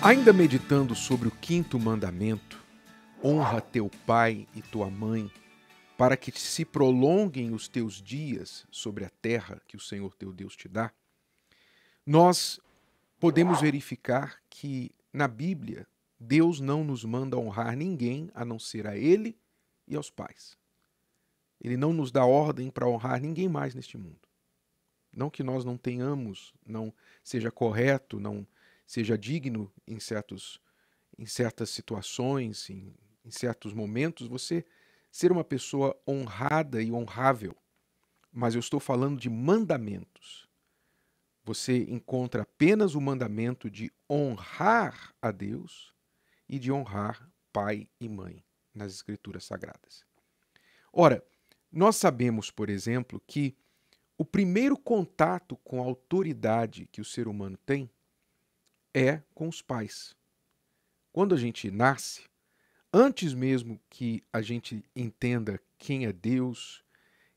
Ainda meditando sobre o quinto mandamento, honra teu pai e tua mãe, para que se prolonguem os teus dias sobre a terra que o Senhor teu Deus te dá, nós podemos verificar que na Bíblia Deus não nos manda honrar ninguém a não ser a Ele e aos pais. Ele não nos dá ordem para honrar ninguém mais neste mundo. Não que nós não tenhamos, não seja correto, não seja digno em, certos, em certas situações, em, em certos momentos, você ser uma pessoa honrada e honrável. Mas eu estou falando de mandamentos. Você encontra apenas o mandamento de honrar a Deus e de honrar pai e mãe nas Escrituras Sagradas. Ora, nós sabemos, por exemplo, que o primeiro contato com a autoridade que o ser humano tem é com os pais. Quando a gente nasce, antes mesmo que a gente entenda quem é Deus,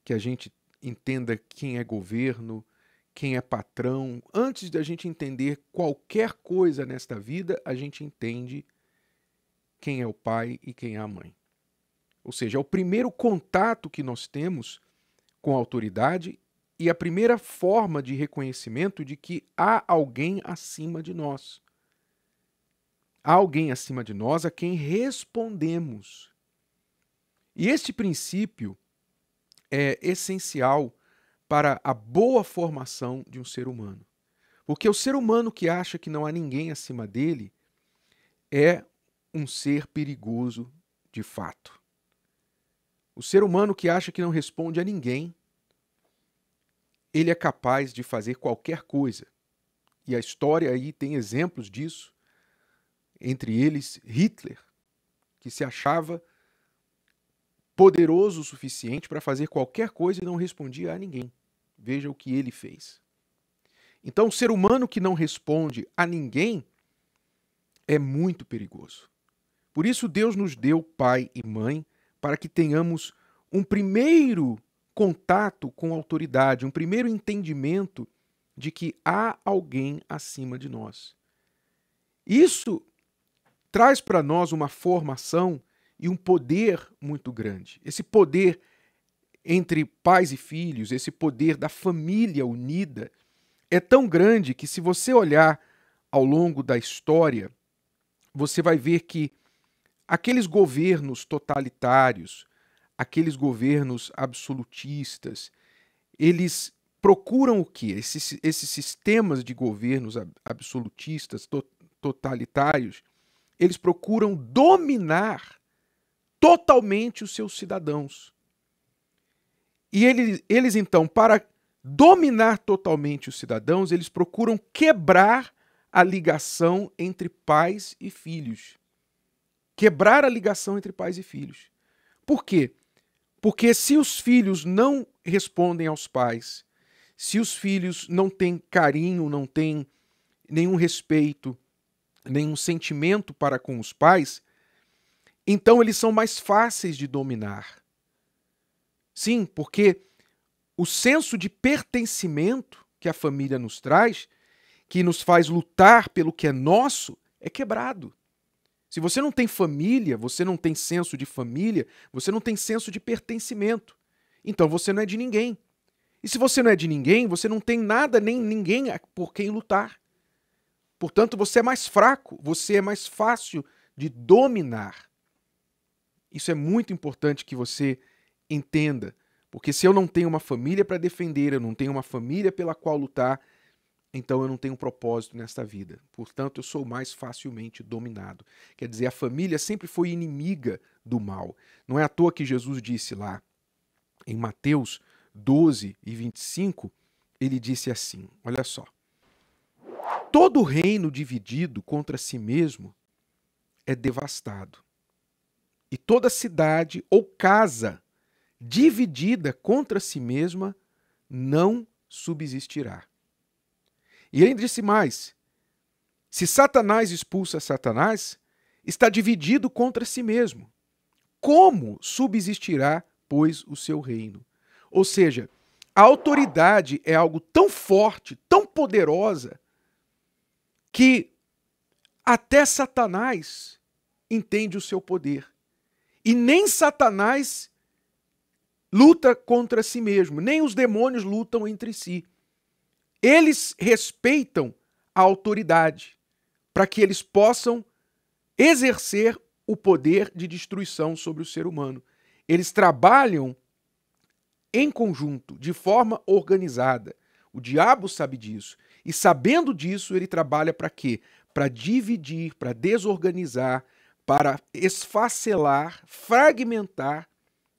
que a gente entenda quem é governo, quem é patrão, antes de a gente entender qualquer coisa nesta vida, a gente entende quem é o pai e quem é a mãe. Ou seja, é o primeiro contato que nós temos com a autoridade e a primeira forma de reconhecimento de que há alguém acima de nós. Há alguém acima de nós a quem respondemos. E este princípio é essencial para a boa formação de um ser humano. Porque o ser humano que acha que não há ninguém acima dele é um ser perigoso de fato. O ser humano que acha que não responde a ninguém ele é capaz de fazer qualquer coisa. E a história aí tem exemplos disso, entre eles Hitler, que se achava poderoso o suficiente para fazer qualquer coisa e não respondia a ninguém. Veja o que ele fez. Então, o ser humano que não responde a ninguém é muito perigoso. Por isso, Deus nos deu pai e mãe para que tenhamos um primeiro contato com autoridade, um primeiro entendimento de que há alguém acima de nós. Isso traz para nós uma formação e um poder muito grande. Esse poder entre pais e filhos, esse poder da família unida, é tão grande que, se você olhar ao longo da história, você vai ver que aqueles governos totalitários, aqueles governos absolutistas, eles procuram o que? Esses, esses sistemas de governos absolutistas, to, totalitários, eles procuram dominar totalmente os seus cidadãos. E eles, eles então, para dominar totalmente os cidadãos, eles procuram quebrar a ligação entre pais e filhos. Quebrar a ligação entre pais e filhos. Por quê? Porque se os filhos não respondem aos pais, se os filhos não têm carinho, não têm nenhum respeito, nenhum sentimento para com os pais, então eles são mais fáceis de dominar. Sim, porque o senso de pertencimento que a família nos traz, que nos faz lutar pelo que é nosso, é quebrado. Se você não tem família, você não tem senso de família, você não tem senso de pertencimento. Então você não é de ninguém. E se você não é de ninguém, você não tem nada nem ninguém por quem lutar. Portanto, você é mais fraco, você é mais fácil de dominar. Isso é muito importante que você entenda, porque se eu não tenho uma família para defender, eu não tenho uma família pela qual lutar, então eu não tenho propósito nesta vida. Portanto, eu sou mais facilmente dominado. Quer dizer, a família sempre foi inimiga do mal. Não é à toa que Jesus disse lá em Mateus 12 e 25, ele disse assim: Olha só. Todo reino dividido contra si mesmo é devastado. E toda cidade ou casa dividida contra si mesma não subsistirá. E ele disse mais: se Satanás expulsa Satanás, está dividido contra si mesmo. Como subsistirá, pois, o seu reino? Ou seja, a autoridade é algo tão forte, tão poderosa, que até Satanás entende o seu poder. E nem Satanás luta contra si mesmo, nem os demônios lutam entre si. Eles respeitam a autoridade para que eles possam exercer o poder de destruição sobre o ser humano. Eles trabalham em conjunto, de forma organizada. O diabo sabe disso. E sabendo disso, ele trabalha para quê? Para dividir, para desorganizar, para esfacelar, fragmentar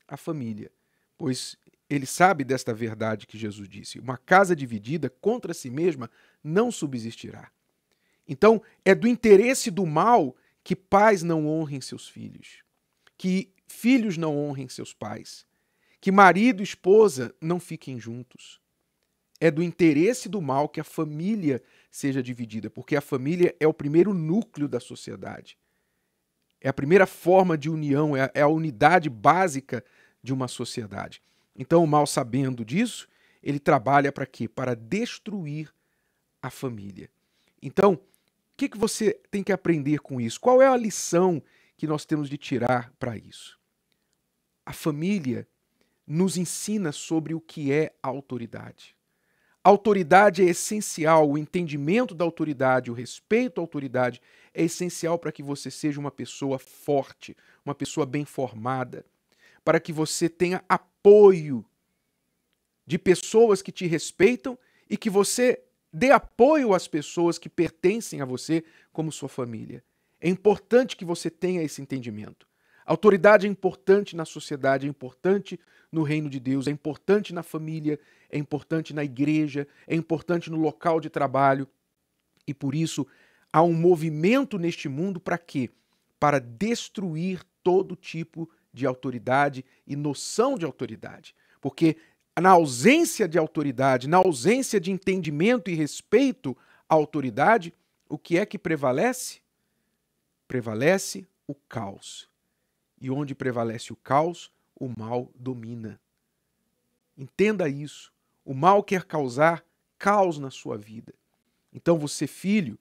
a família. Pois ele sabe desta verdade que Jesus disse: uma casa dividida contra si mesma não subsistirá. Então, é do interesse do mal que pais não honrem seus filhos, que filhos não honrem seus pais, que marido e esposa não fiquem juntos. É do interesse do mal que a família seja dividida, porque a família é o primeiro núcleo da sociedade. É a primeira forma de união, é a, é unidade básica de uma sociedade. Então, o mal sabendo disso, ele trabalha para quê? Para destruir a família. Então, o que, que você tem que aprender com isso? Qual é a lição que nós temos de tirar para isso? A família nos ensina sobre o que é autoridade. A autoridade é essencial, o entendimento da autoridade, o respeito à autoridade é essencial para que você seja uma pessoa forte, uma pessoa bem formada, para que você tenha apoio de pessoas que te respeitam e que você Dê apoio às pessoas que pertencem a você como sua família. É importante que você tenha esse entendimento. Autoridade é importante na sociedade, é importante no reino de Deus, é importante na família, é importante na igreja, é importante no local de trabalho. E por isso há um movimento neste mundo para quê? Para destruir todo tipo de autoridade e noção de autoridade. Porque na ausência de autoridade, na ausência de entendimento e respeito à autoridade, o que é que prevalece? Prevalece o caos. E onde prevalece o caos, o mal domina. Entenda isso. O mal quer causar caos na sua vida. Então você, filho,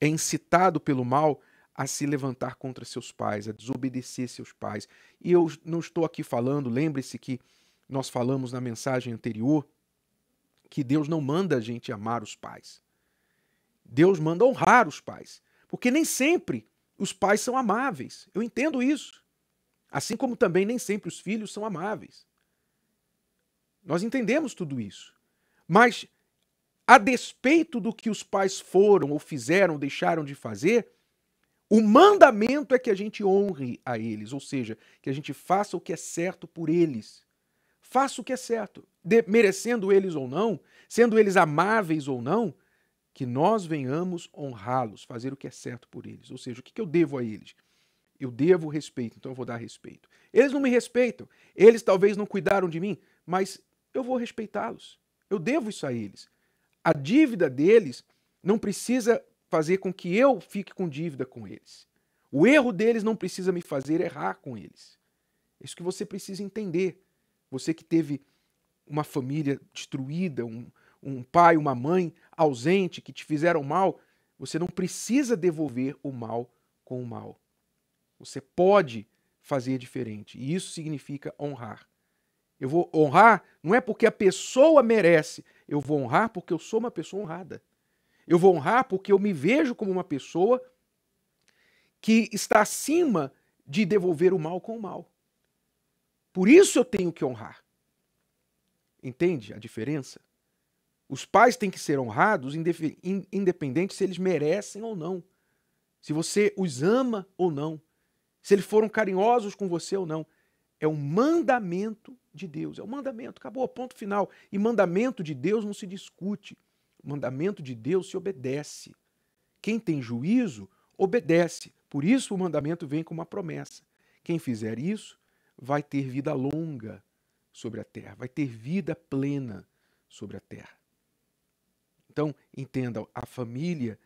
é incitado pelo mal a se levantar contra seus pais, a desobedecer seus pais. E eu não estou aqui falando, lembre-se que nós falamos na mensagem anterior que Deus não manda a gente amar os pais. Deus manda honrar os pais. Porque nem sempre os pais são amáveis. Eu entendo isso. Assim como também nem sempre os filhos são amáveis. Nós entendemos tudo isso. Mas, a despeito do que os pais foram ou fizeram, ou deixaram de fazer, o mandamento é que a gente honre a eles, ou seja, que a gente faça o que é certo por eles. Faça o que é certo, de, merecendo eles ou não, sendo eles amáveis ou não, que nós venhamos honrá-los, fazer o que é certo por eles. Ou seja, o que, que eu devo a eles? Eu devo respeito, então eu vou dar respeito. Eles não me respeitam, eles talvez não cuidaram de mim, mas eu vou respeitá-los. Eu devo isso a eles. A dívida deles não precisa fazer com que eu fique com dívida com eles. O erro deles não precisa me fazer errar com eles. É isso que você precisa entender. Você que teve uma família destruída, um, um pai, uma mãe ausente que te fizeram mal, você não precisa devolver o mal com o mal. Você pode fazer diferente. E isso significa honrar. Eu vou honrar não é porque a pessoa merece, eu vou honrar porque eu sou uma pessoa honrada. Eu vou honrar porque eu me vejo como uma pessoa que está acima de devolver o mal com o mal. Por isso eu tenho que honrar. Entende a diferença? Os pais têm que ser honrados independente se eles merecem ou não. Se você os ama ou não. Se eles foram carinhosos com você ou não. É um mandamento de Deus. É um mandamento. Acabou, ponto final. E mandamento de Deus não se discute. O mandamento de Deus se obedece. Quem tem juízo, obedece. Por isso o mandamento vem com uma promessa. Quem fizer isso vai ter vida longa sobre a terra, vai ter vida plena sobre a terra. Então, entenda, a família,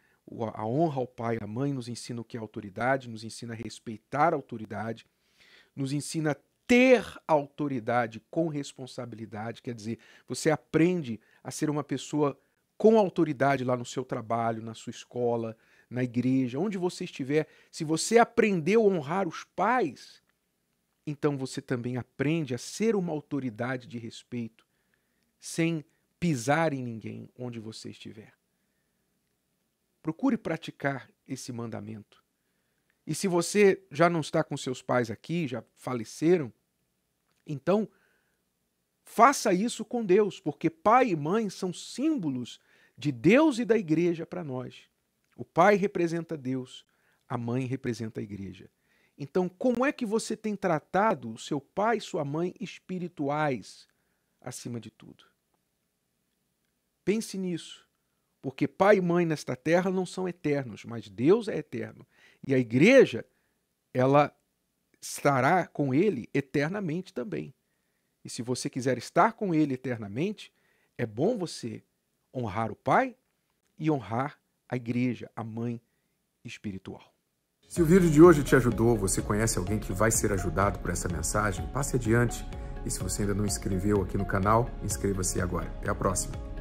a honra ao pai e à mãe nos ensina o que é autoridade, nos ensina a respeitar a autoridade, nos ensina a ter autoridade com responsabilidade, quer dizer, você aprende a ser uma pessoa com autoridade lá no seu trabalho, na sua escola, na igreja, onde você estiver, se você aprendeu a honrar os pais, então você também aprende a ser uma autoridade de respeito, sem pisar em ninguém onde você estiver. Procure praticar esse mandamento. E se você já não está com seus pais aqui, já faleceram, então faça isso com Deus, porque pai e mãe são símbolos de Deus e da igreja para nós. O pai representa Deus, a mãe representa a igreja. Então, como é que você tem tratado o seu pai e sua mãe espirituais acima de tudo? Pense nisso, porque pai e mãe nesta terra não são eternos, mas Deus é eterno. E a igreja, ela estará com ele eternamente também. E se você quiser estar com ele eternamente, é bom você honrar o pai e honrar a igreja, a mãe espiritual. Se o vídeo de hoje te ajudou, você conhece alguém que vai ser ajudado por essa mensagem, passe adiante. E se você ainda não inscreveu aqui no canal, inscreva-se agora. Até a próxima.